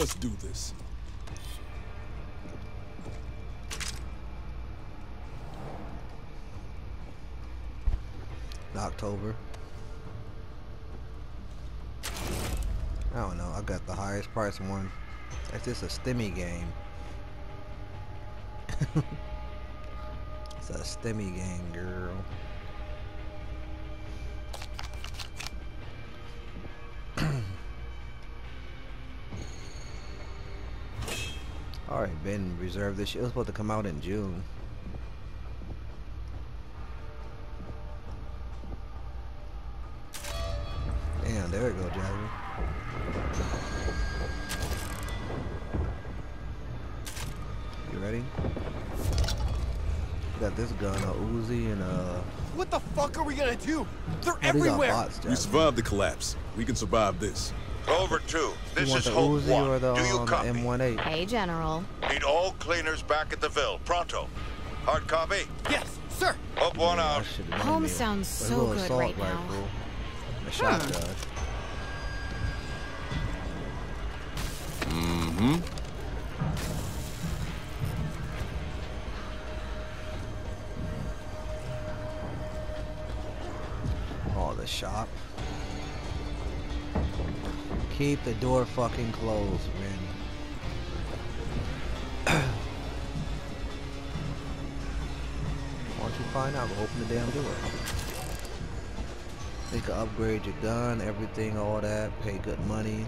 Let's do this. October. I don't know. I got the highest price one. That's just a stimmy game. it's a stimmy game, girl. Alright, been reserved this shit. It was supposed to come out in June. Damn, there we go, Jasmine. You ready? Got this gun, a Uzi, and a. What the fuck are we gonna do? They're Oh, everywhere. bots, We survived the collapse. We can survive this. Over two. You This want is the Hope Uzi One. or the, Do you um, the copy? M18? Hey, General. Need all cleaners back at the Ville. Pronto. Hard copy. Yes, sir. Up One Yeah, out. that shit remind Home me sounds a so good assault right now. rifle, A shotgun. Mm-hmm. Oh, the shop. Keep the door fucking closed, man. Find out, go open the damn door. You can upgrade your gun, everything, all that, pay good money.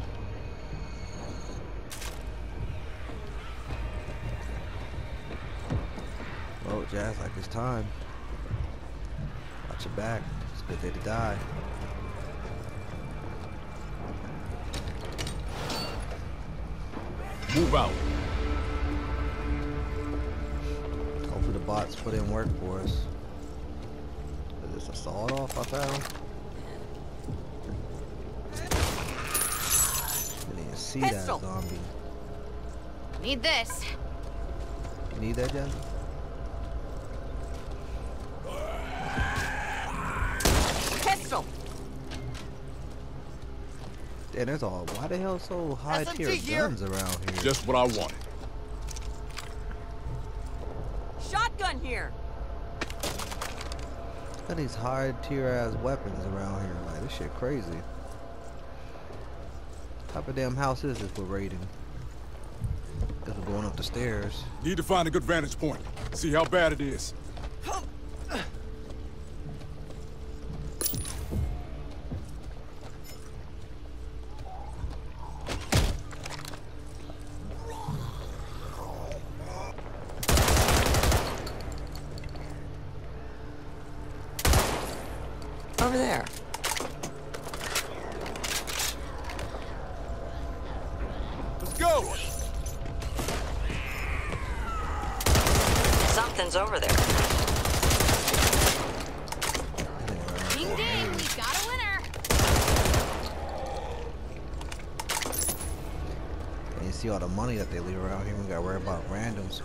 Oh, Jazz, like it's time. Watch your back. It's a good day to die. Move out. Hopefully the bots put in work for us. Is this a sawed off I found? Didn't even see Pistol. that zombie. Need this. You need that, Jen? Pistol. Damn, there's all. Why the hell so high tier here. guns around here? Just what I wanted. Shotgun here. Got these high tier ass weapons around here. Like this shit crazy. Type of damn house is this we're raiding? Guess we're going up the stairs. Need to find a good vantage point. See how bad it is.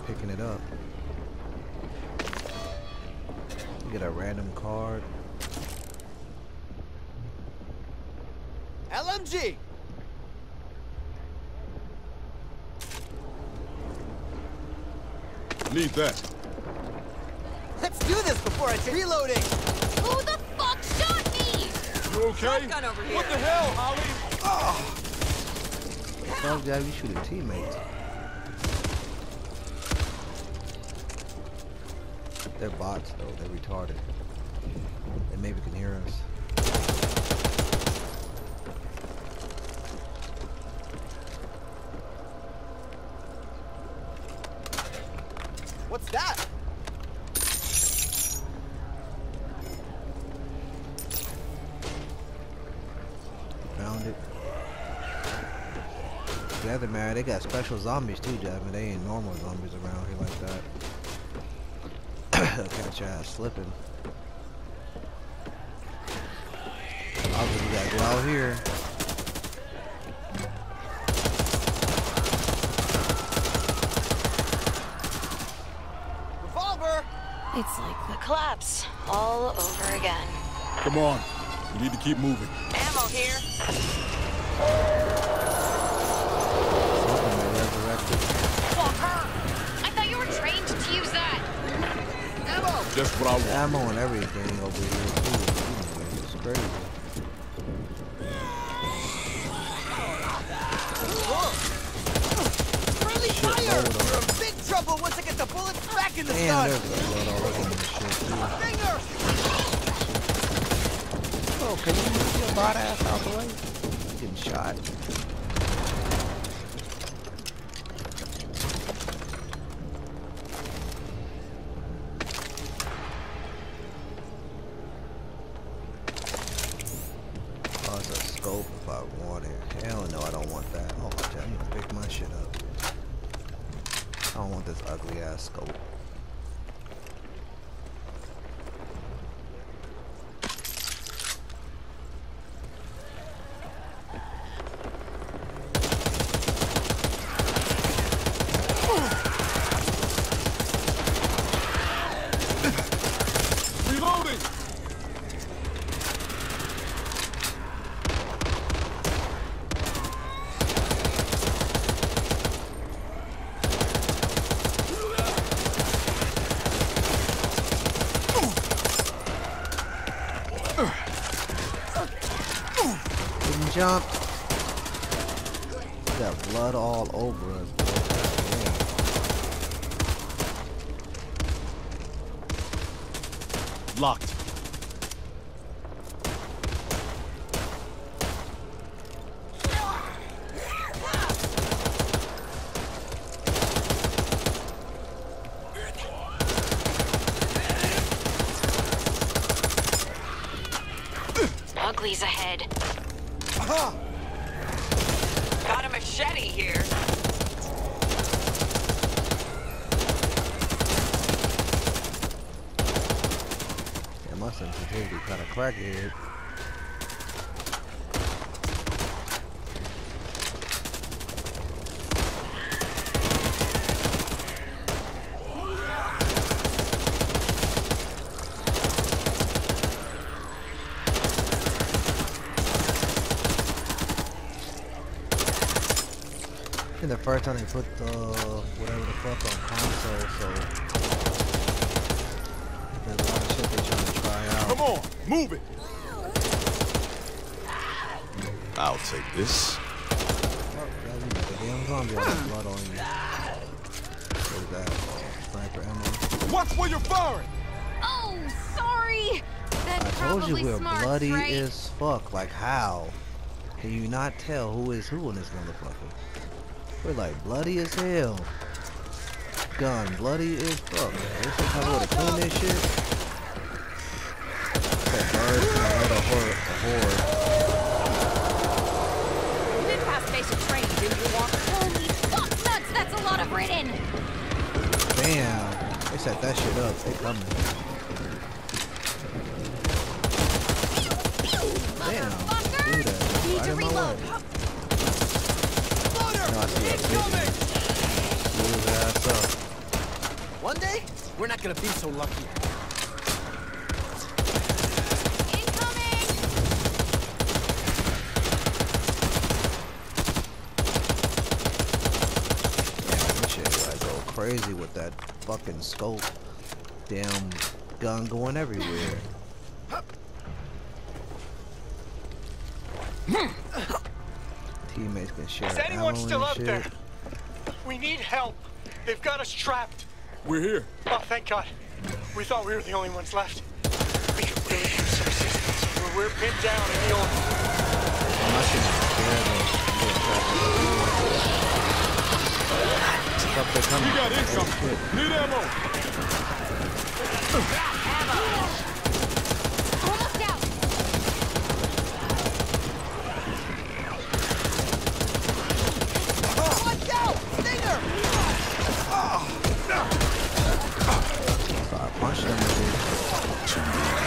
Picking it up. You get a random card. LMG. Need that. Let's do this before it's reloading. Who the fuck shot me? You okay? Shotgun over here. What the hell, Holly? Fuck, Jab, you shooting teammates. They're bots though, they're retarded. They maybe can hear us. What's that? Found it. The other man, they got special zombies too, Javin. They ain't normal zombies around here like that. Catch your ass slipping. Obviously, we gotta go out here. Revolver. It's like the collapse all over again. Come on. We need to keep moving. Ammo here. I will. Ammo and everything over here too. It's crazy. Friendly fire! load on. You're in big trouble once I get the bullets back in the Damn, gun! there's blood all over shit too. Oh, can you move your bot ass out the way? Getting shot. Oh, it's a scope if I want it. Hell no, I don't want that. Oh, my I need to pick my shit up. I don't want this ugly ass scope. Reloading! Getting jumped. Got blood all over us, boy. Locked. Ugly's ahead. Got a machete here. Yeah, my sensitivity kind of crackhead. And the first time they put the whatever the fuck on console, so there's a lot of shit they trying to try out. Come on, move it. I'll take this. Oh, yeah, you the damn zombie all that blood on you. What is that? Uh, sniper ammo. Watch where you're firing. Oh, sorry. That's I told you we're smart, bloody right? as fuck. Like how? Can you not tell who is who in this motherfucker? We're like bloody as hell. Gun bloody as fuck. There's some kind of way to clean this shit. That bird hurt a horde. A horde. You did pass basic training, didn't you, Walker? Holy fuck nuts, that's a lot of ridden. Damn. They set that shit up. They coming. Damn. That. Need Right to in my way. I see that. Move ass up. One day, we're not gonna be so lucky. Crazy with that fucking scope. Damn gun going everywhere. Teammates can share Is anyone ammo still and out shit. there? We need help. They've got us trapped. We're here. Oh, thank God. We thought we were the only ones left. We could really use some assistance. We're, we're pinned down in the old... I'm not shit is scared though. I'm getting trapped in the room. Fuck, they're coming. We got income. shit. Need ammo.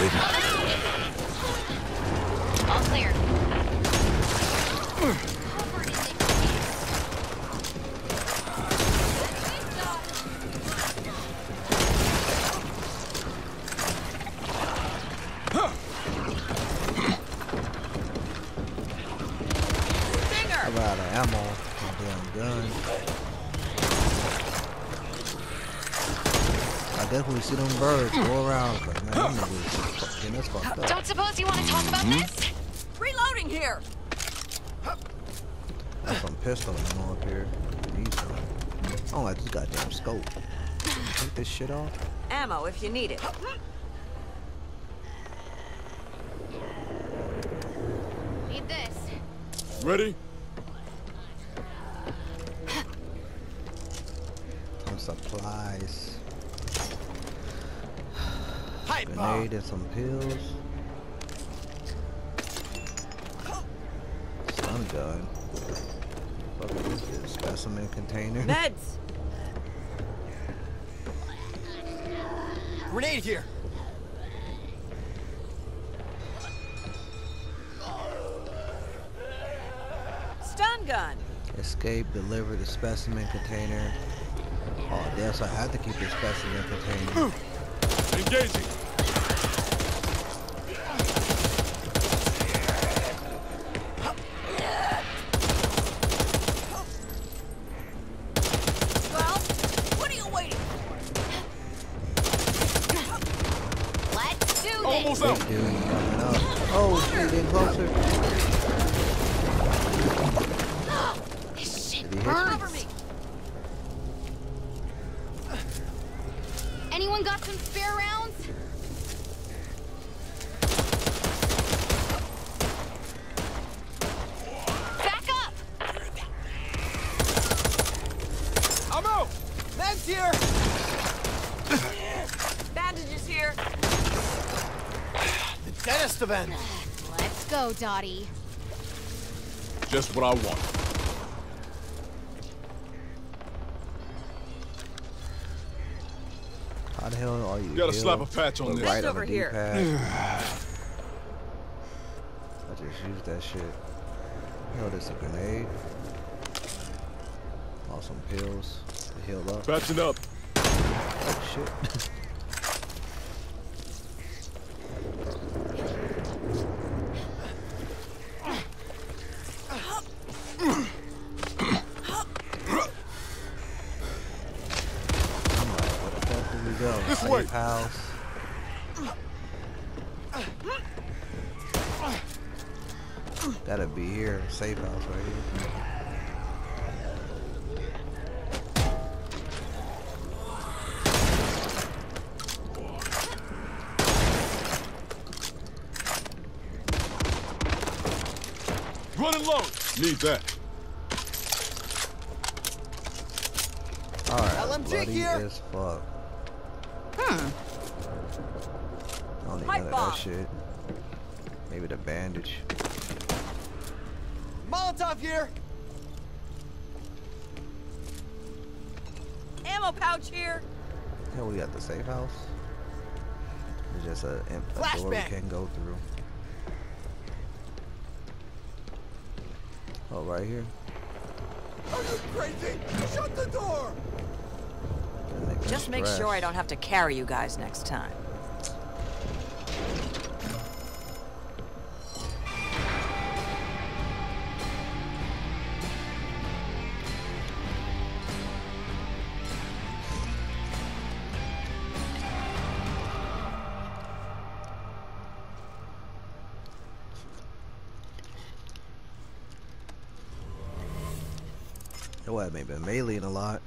Niggas. This shit off. Ammo if you need it. Need this. Ready? Some supplies. Pipe bomb. Grenade and some pills. Stun gun. Fuck is this? Specimen container. Meds. Grenade here. Stun gun. Escape, deliver the specimen container. Oh, damn, so I have to keep the specimen container. Engaging. Dottie. Just what I want. How the hell are you? Gotta slap a patch on this. Right Over here. I just used that shit. Hell, this a grenade. Lost some pills to heal up. Patching up. Oh shit. I'm like, where the fuck did we go? This Safe way. house. Gotta be here. Safe house right here. Running low. Need that. Alright, LMG bloody here. as fuck. Hmm. I don't need Pipe none of that shit. Maybe the bandage. Molotov here. Ammo pouch here. Hell, we got the safe house. It's just a, a door we can go through. Right here. Are you crazy? Shut the door. Just make sure. I don't have to carry you guys next time. I may been meleeing a lot.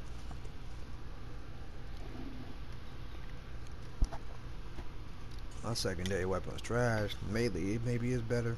My secondary weapon weapon's trash. Melee maybe is better.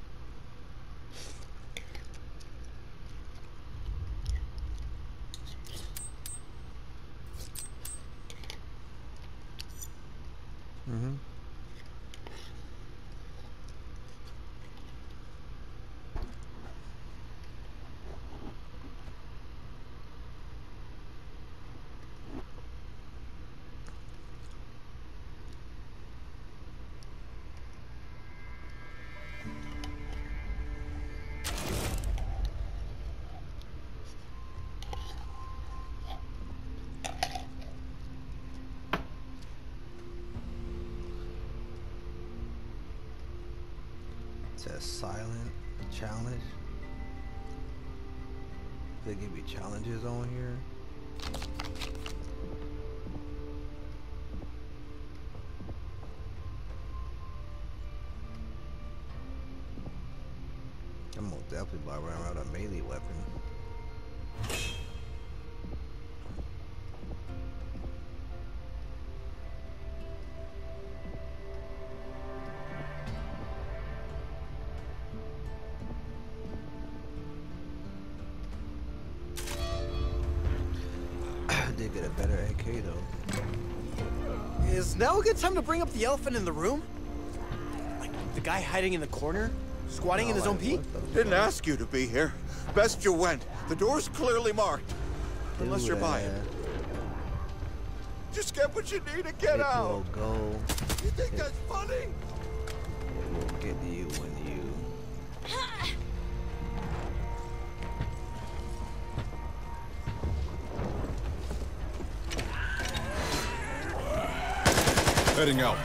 Definitely buy around around a melee weapon. Did get a better AK though. Is now a good time to bring up the elephant in the room? Like the guy hiding in the corner? Squatting in his own pee? Didn't ask you to be here. Best you went. The door's clearly marked. Unless you're buying. that. Just get what you need and get It out. will go. You think that's funny? It will get to you when you. Heading out.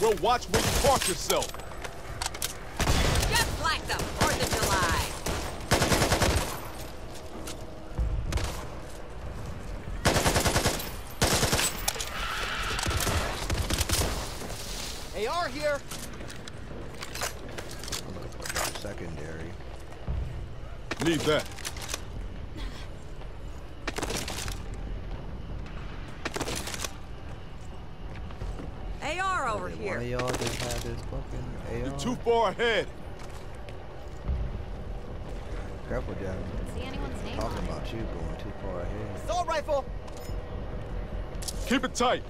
Well, watch where you park yourself. Just like the 4th of July. AR here. I'm looking for another secondary. Need that. AR over Did One here. of y'all just had this fucking AR. You're too far ahead. Careful, Jack. See anyone's name? Talking about you going too far ahead. Assault rifle. Keep it tight.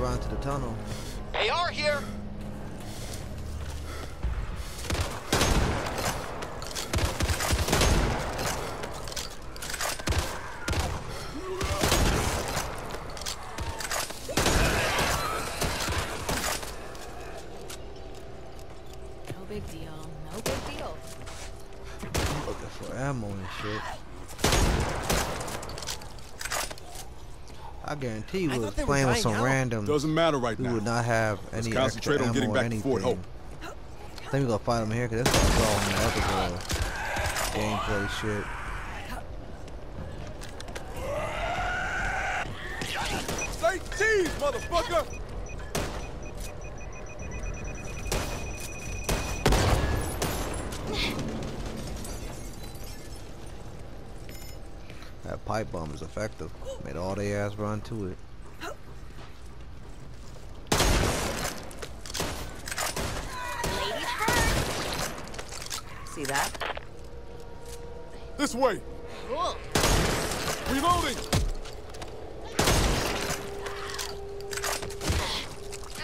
Run to the tunnel. AR here. No big deal. No big deal. Looking for ammo and shit. I guarantee you I was thought they were playing with some out. random Doesn't matter right who now. would not have Let's any concentrate extra on getting ammo or back to Fort Hope. anything. I think we're gonna fight him here because that's what I saw on the other uh, gameplay shit. Say cheese, motherfucker! Pipe bomb is effective. Made all they ass run to it. See that? This way. Cool. Reloading.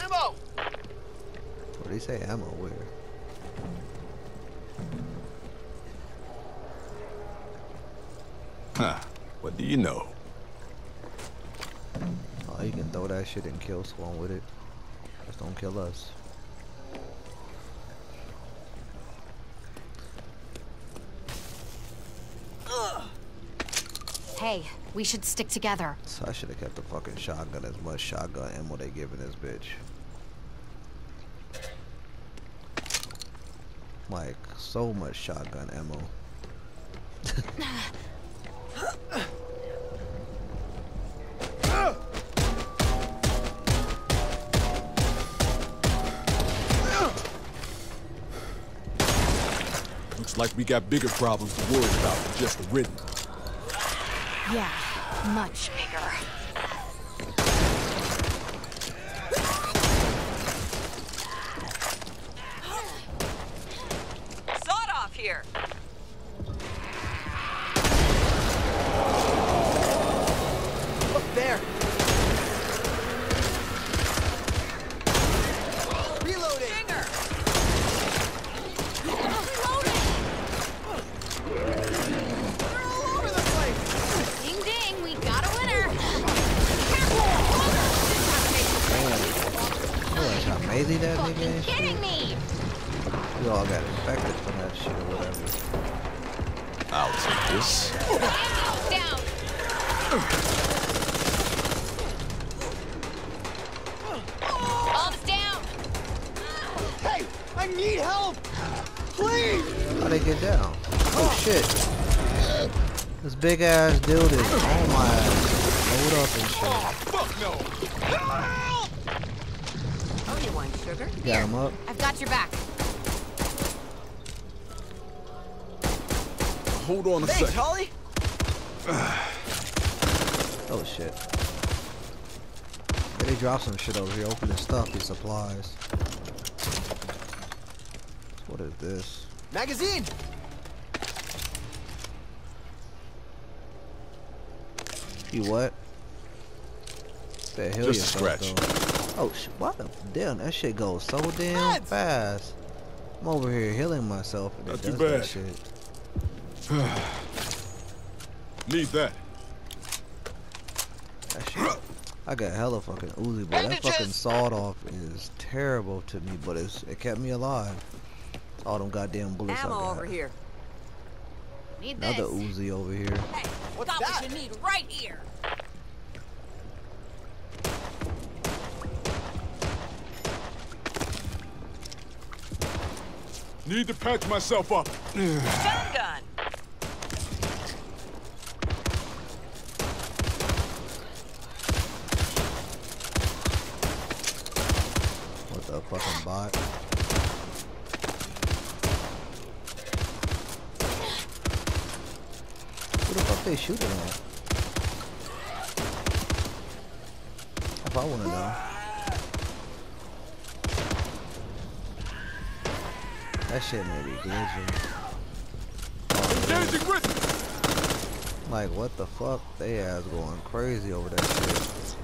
Ammo. What they say ammo where? You know. Oh, you can throw that shit and kill someone with it. Just don't kill us. Hey, we should stick together. So I should have kept the fucking shotgun as much shotgun ammo they giving this bitch. Like, so much shotgun ammo. Like we got bigger problems to worry about than just the ridden. Yeah, much bigger. Amazing that nigga Fucking and shit. kidding me. We all got infected from that shit or whatever. I'll take this. Down. Bombs down. Hey, I need help. Please. How'd they get down? Oh shit. This big ass dude is on my ass. Load up and shit. Fuck no! You want sugar? Got him up. I've got your back. Hold on a Thanks, second. Holly. Oh shit. Yeah, they dropped some shit over here. Open the stuff, these supplies. What is this? Magazine. You what? Better heal Just a scratch. though. Oh shit! What the damn? That shit goes so damn Meds! fast. I'm over here healing myself, and Not it too bad. that shit. Need that. That shit. I got hella fucking Uzi, but that fucking sawed off is terrible to me, but it's it kept me alive. All them goddamn bullets I Ammo got. over here. Need this. Another Uzi over here. Hey, What's got that? what you need right here. Need to patch myself up. Stun gun. What the fucking bot? Who the fuck they shooting at? If I wanna know. That shit may be glitching. Engaging ridden. Like what the fuck? They ass going crazy over that shit.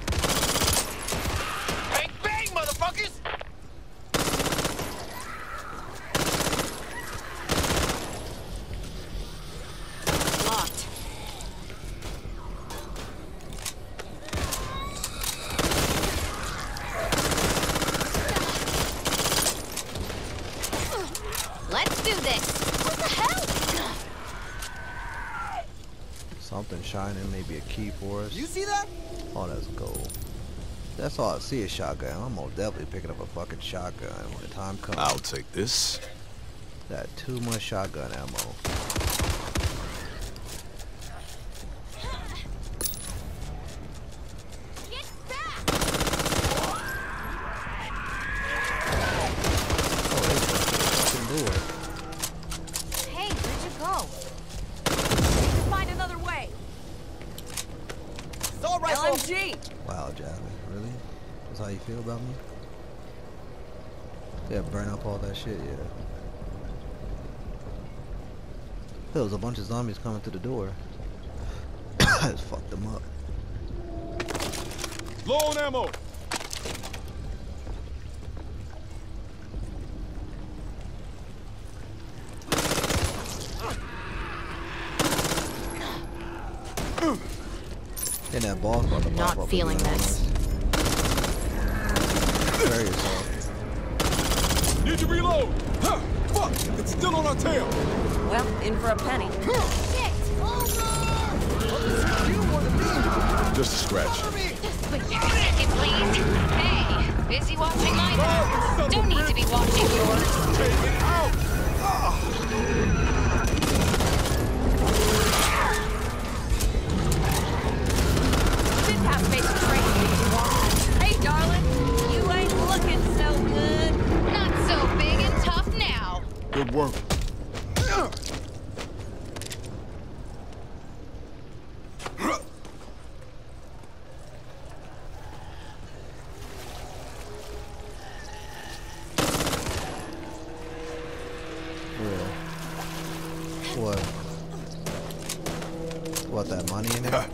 Bang bang, motherfuckers. Locked. Let's do this. What the hell? Something shining, maybe a key for us. You see that? Oh, that's gold. That's all I see is shotgun. I'm most definitely picking up a fucking shotgun when the time comes. I'll take this. Got too much shotgun ammo. Get back! Oh, there's a fucking door. Hey, where'd you go? Find another way. Assault rifle. LMG. Wow, Jasmine, really? That's how you feel about me? Yeah, burn up all that shit, yeah. There was a bunch of zombies coming through the door. I just fucked them up. Low on ammo. And that boss about to pop Not up feeling again on this. us. Prepare yourself. Need to reload. Huh, fuck! It's still on our tail. Well, in for a penny. Shit! Over! Just a scratch. Wait a second, please. Hey, busy watching my oh, back. Don't need to be watching yours. Take it out! Been past basic training, didn't? Hey, darling, you ain't looking so good. Not so big and tough now. Good work. Real. What? What, that money in there?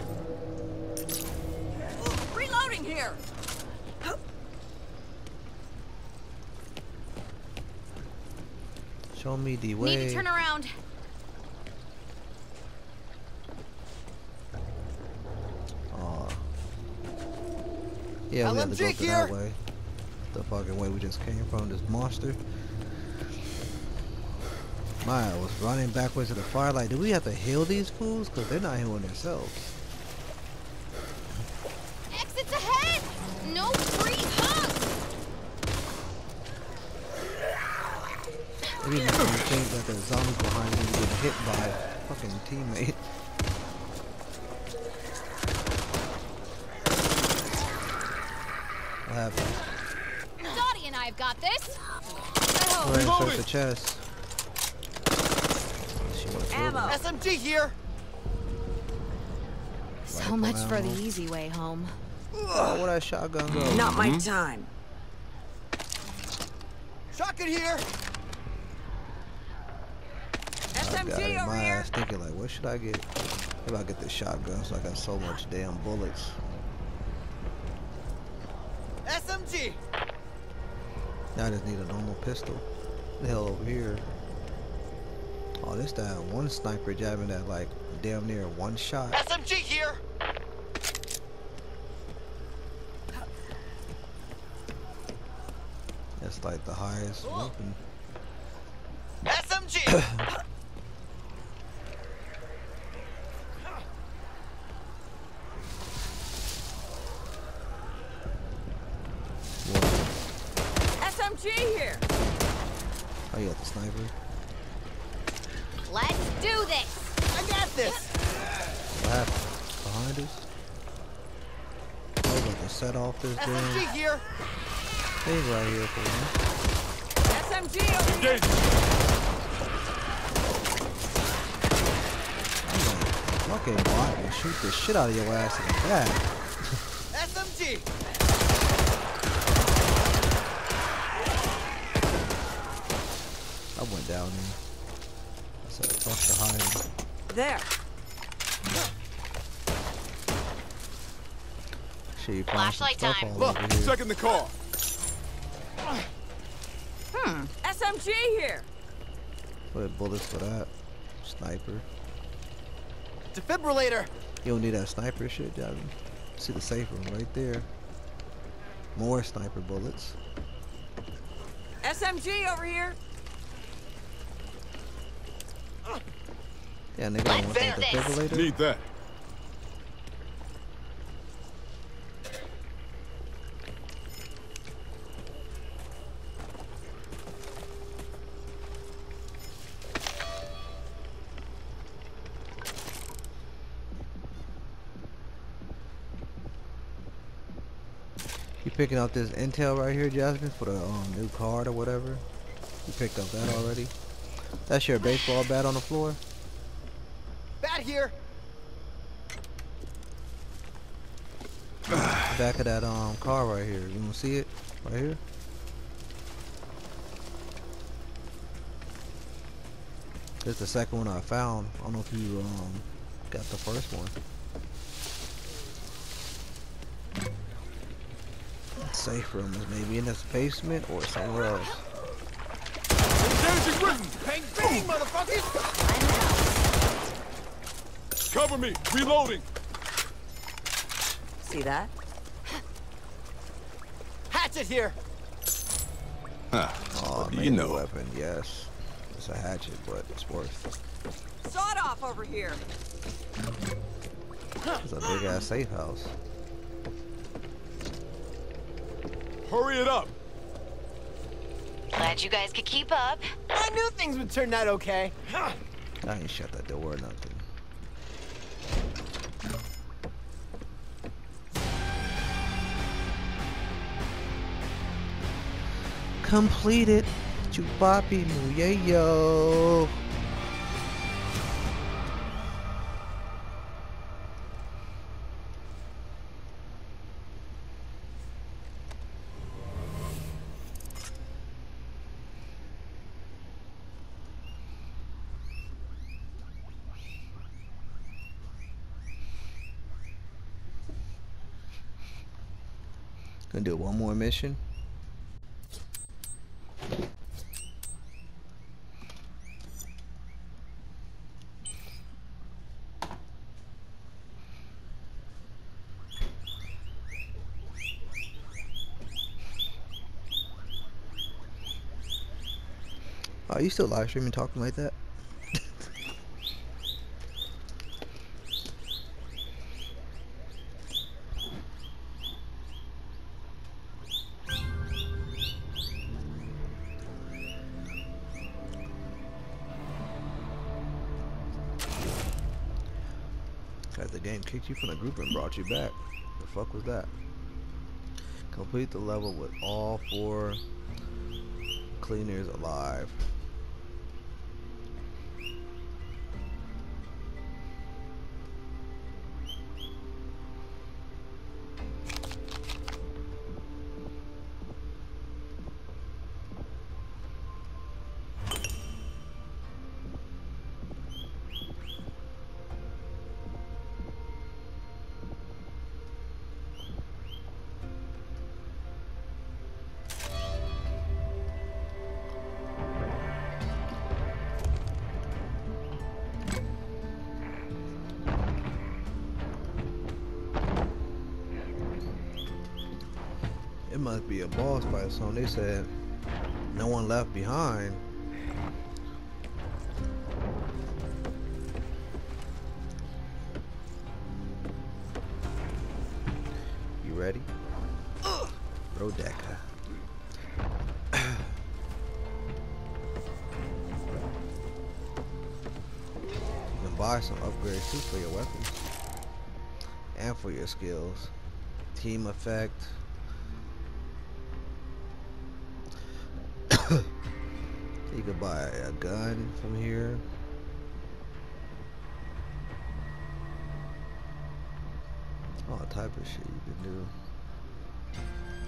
Reloading here. Show me the way. Need to turn around. Aw. Yeah, we have to go that way. The fucking way we just came from, this monster. Maya was running backwards to the fire. Like, do we have to heal these fools? Because they're not healing themselves. Exits ahead. No free hugs. It even makes me think that the zombies behind me get hit by a fucking teammate. Easy way home. Oh, where that shotgun go? Not my mm-hmm. time. Shotgun here. I got SMG in over my here. ass thinking like, what should I get? Maybe I get the shotgun so I got so much damn bullets. SMG. Now I just need a normal pistol. The hell over here. Oh, this that one sniper jabbing that like damn near one shot. SMG here. That's like the highest weapon. SMG. What? SMG here. Oh, you got the sniper. Let's do this. I got this. What happened? Behind us? Oh, we about to set off this damn SMG here. thing right here for me. SMG over here. Engage. Fucking bot will shoot the shit out of your ass in the back. SMG. I went down there. I said, fuck behind." hiding. There. Shit, you Flashlight time. all Look, over here. check in the car. Hmm. SMG here. Put bullets for that. Sniper. Defibrillator. You don't need that sniper shit, Javin. See the safe room right there. More sniper bullets. SMG over here. Yeah, nigga, I want that Let's defibrillator. Need that. Picking up this intel right here, Jasmine, for the um, new card or whatever? You picked up that already? That's your baseball bat on the floor? Bat here. Back of that um car right here. You wanna see it? Right here? This is the second one I found. I don't know if you um got the first one. Safe room is maybe in this basement or somewhere else. Engaging Ridden. Bang bang, motherfuckers. Cover me. Reloading. See that? Hatchet here. Oh, do you know? weapon, yes. It's a hatchet, but it's worth. Sawed off over here. It's a big ass safe house. Hurry it up. Glad you guys could keep up. I knew things would turn out okay. I ain't shut that door or nothing. Completed. Chupapi Muyeyo. Gonna do one more mission. Are you still live streaming talking like that? Group and brought you back. The fuck was that? Complete the level with all four cleaners alive. It must be a boss fight something. They said no one left behind. You ready? Rodeka. you can buy some upgrades too for your weapons and for your skills. Team effect. From here. All type of shit you can do.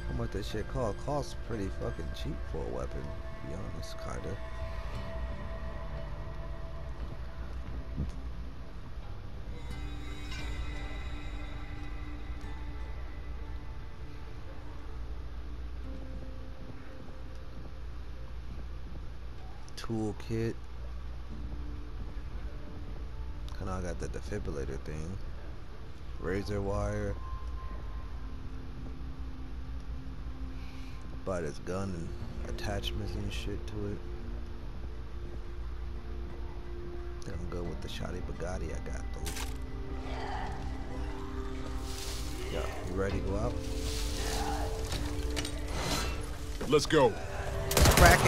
How much that shit cost? Costs pretty fucking cheap for a weapon, to be honest, kinda. Toolkit. Kinda I got the defibrillator thing. Razor wire. Buy this gun and attachments and shit to it. And I'm good with the shoddy Bugatti I got though. Yeah, you ready to go out? Let's go. Crack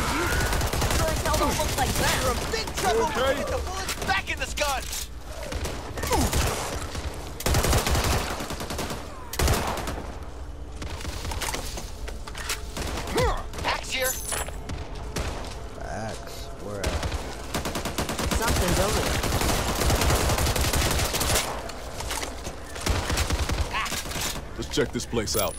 beauty. Sure as hell don't look like that. You're big trouble. Okay. Get the bullets back in this gun. Here. Where? Something's. Let's check this place out.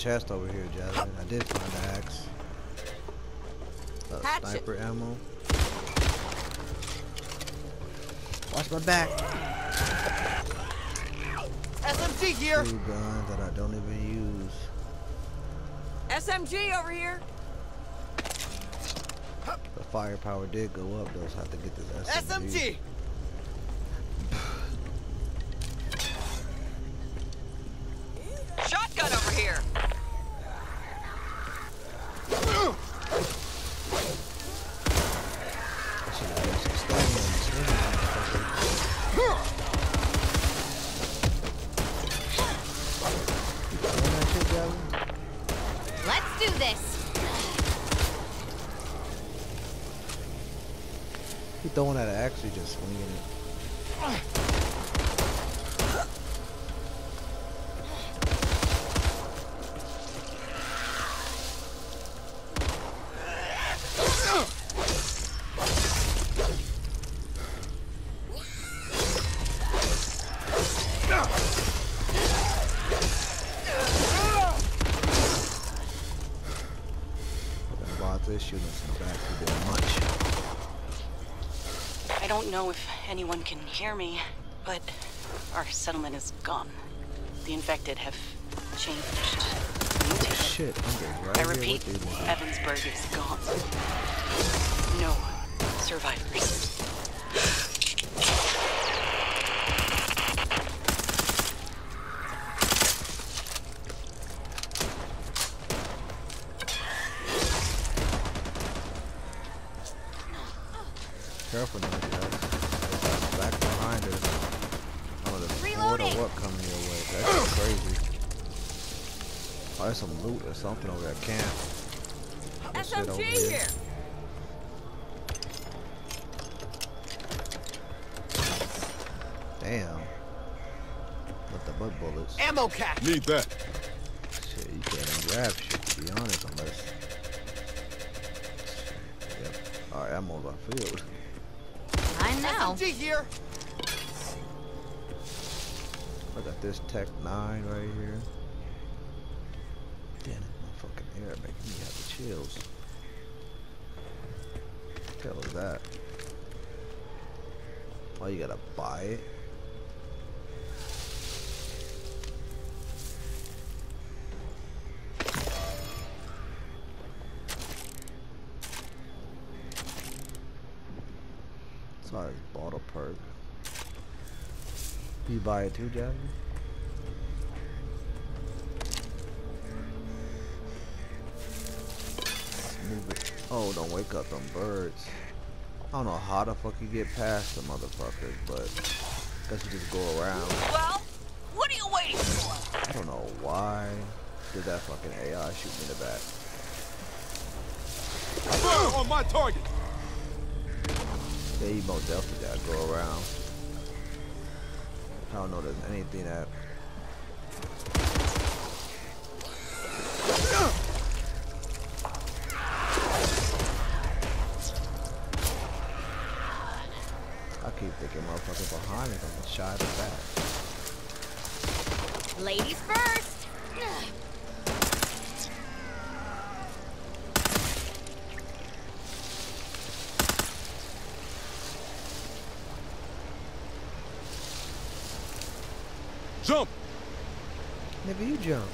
Chest over here, Jasmine. I did find the axe. Uh, sniper ammo. Watch my back. SMG here. Two guns that I don't even use. SMG over here. The firepower did go up, those have to get this SMG. SMG! Don't know if anyone can hear me, but our settlement is gone. The infected have changed. mutated. Shit, right I repeat. Evansburgh is gone. No survivors. Careful now, guys. Back behind her. Oh, the sword or Reloading. what coming your way? That's crazy. Oh, there's some loot or something over there. Camp. This shit over SMG here. here. Damn. With the butt bullets. Ammo cap! Need that. Shit, you can't even grab shit to be honest unless. Yep. Alright, ammo's on field. I know. SMG here! I got this Tech 9 right here. Damn it, my fucking air making have. What the hell is that? Oh, you gotta buy it? Sorry, bottle perk. You buy it too, Jasmine? Oh, don't wake up them birds. I don't know how the fuck you get past the motherfuckers, but I guess you just go around. Well, what are you waiting for? I don't know why did that fucking AI shoot me in the back. Fire on my target. Yeah, you most definitely gotta go around. I don't know there's anything that behind me gonna shot it back. Ladies first. Jump. Nigga, you jump.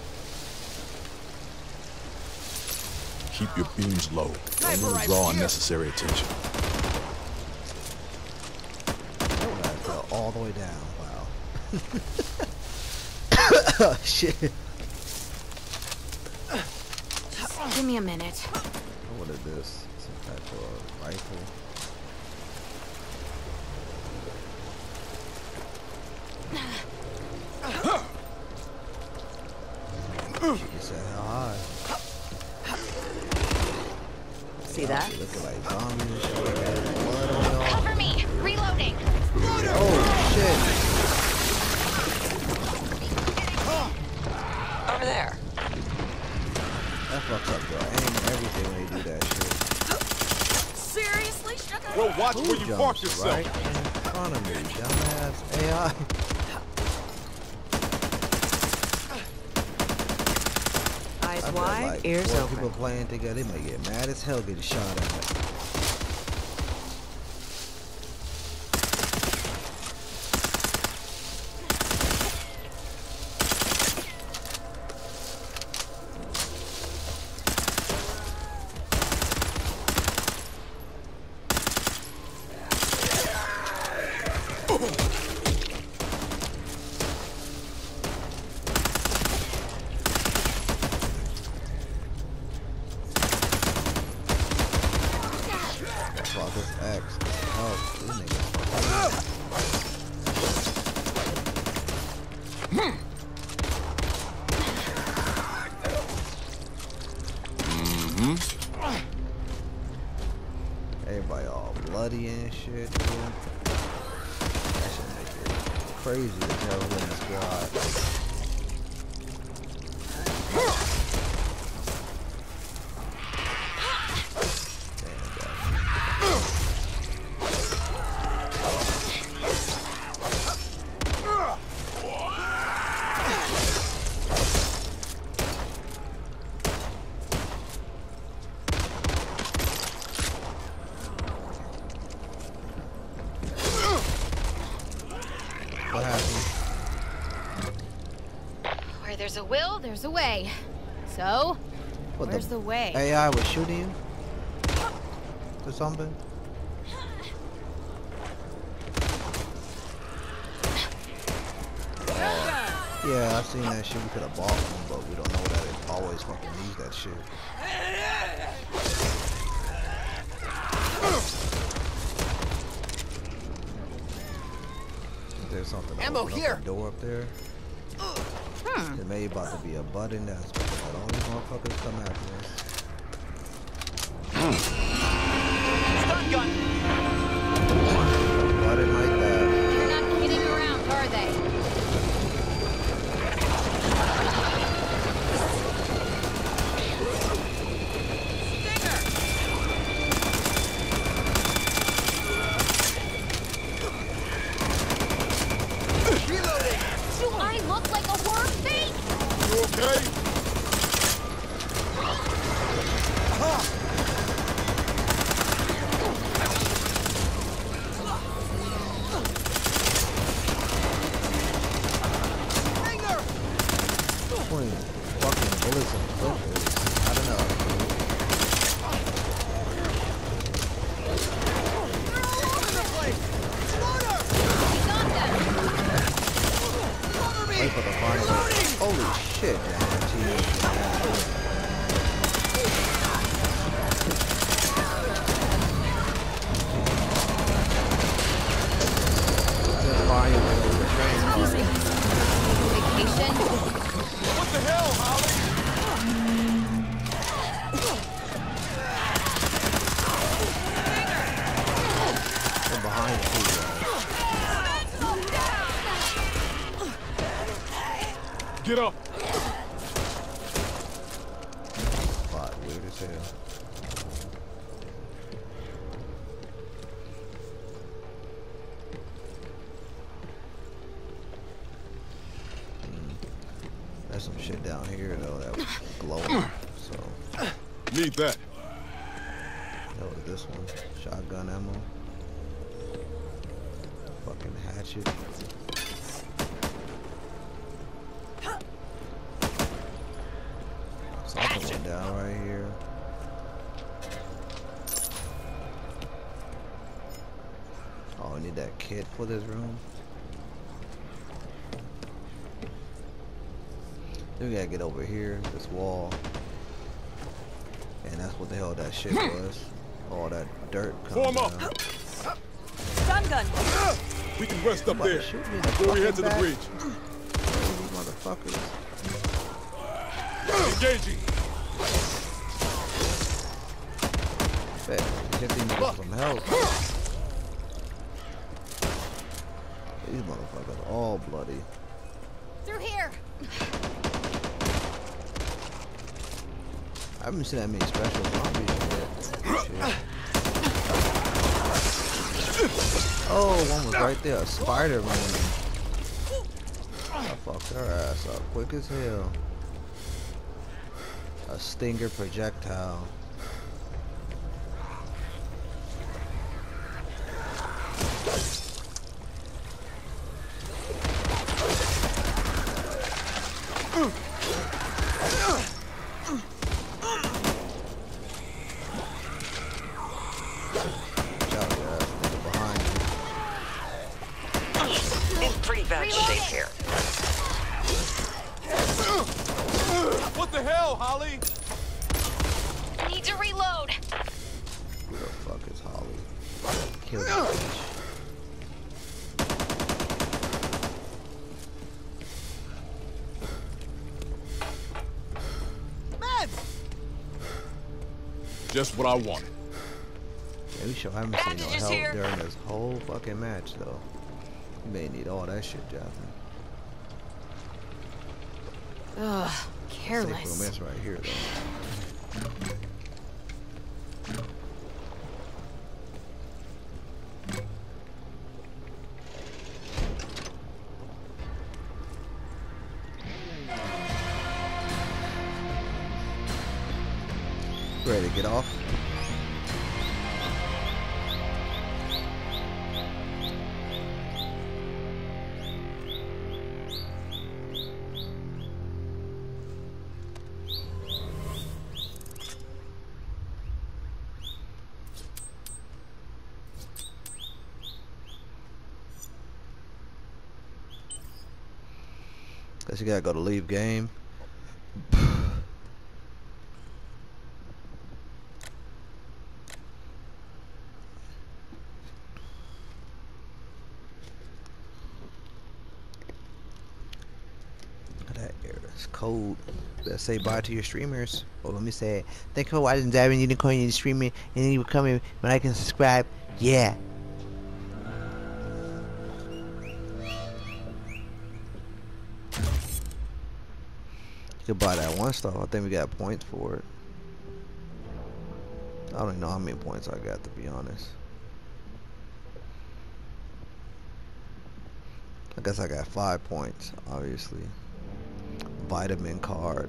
Keep your beams low. Sniper Don't draw unnecessary attention. That guy fell all the way down. Wow. Oh, shit. Give me a minute. What is this? Some type of rifle. Watch Who where you park yourself. right in front of me, dumbass AI. Eyes wide, like, ears four open. people playing together, they might get mad as hell getting shot at. There's a will, there's a way. So, What where's the way? AI was shooting you? Or something? Yeah, I've seen that shit. We could have bought one, but we don't know that it always fucking needs that shit. There's something? Ammo up here. that Door up there. There may about to be a button that's that all these motherfuckers come after us. The hell that shit hmm. was. All that dirt coming Form up. down. Stun gun. We can rest up there shoot me in the before we head to the back. bridge. These motherfuckers. Engaging. Bet. Hit these niggas some help. These motherfuckers all bloody. Through here. I haven't seen that many special zombies yet. Oh, one was right there. A spider man. I fucked her ass up quick as hell. A stinger projectile. What I wanted. we sure haven't seen no help here. during this whole fucking match though. You may need all that shit, Jasmine. Ugh, Safe room careless. is right here though. Guess you gotta go to leave game. That air is cold. Better say bye to your streamers. Well, let me say. Thank you for watching Diving Unicorn and streaming and you coming when I can subscribe. Yeah. Could buy that one stuff. I think we got points for it. I don't even know how many points I got to be honest. I guess I got five points, obviously. Vitamin card.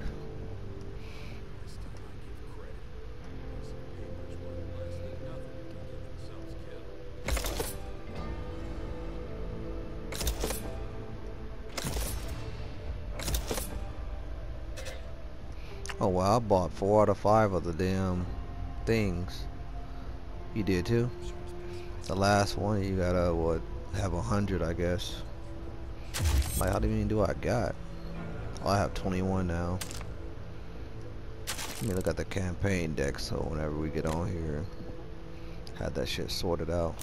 I bought four out of five of the damn things. You did too? The last one you gotta what have a hundred I guess. Like how many do I got? Oh, I have 21 now. Let me look at the campaign deck so whenever we get on here, had that shit sorted out.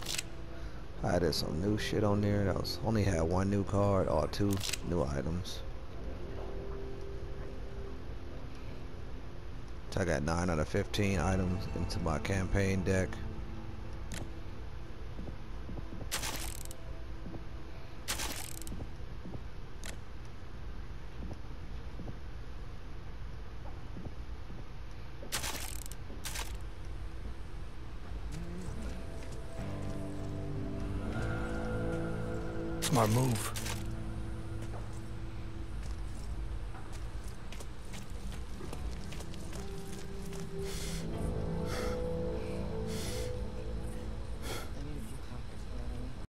I added some new shit on there. That was only had one new card or two new items. So I got 9 out of 15 items into my campaign deck. Smart move.